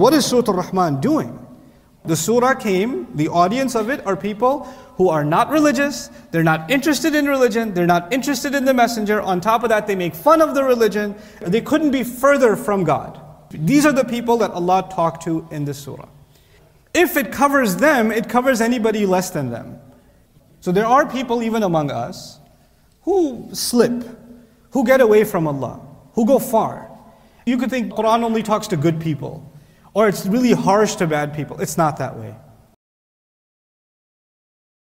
What is Surah Al-Rahman doing? The surah came, the audience of it are people who are not religious, they're not interested in religion, they're not interested in the messenger. On top of that, they make fun of the religion. They couldn't be further from God. These are the people that Allah talked to in this surah. If it covers them, it covers anybody less than them. So there are people even among us who slip, who get away from Allah, who go far. You could think Quran only talks to good people, or it's really harsh to bad people. It's not that way.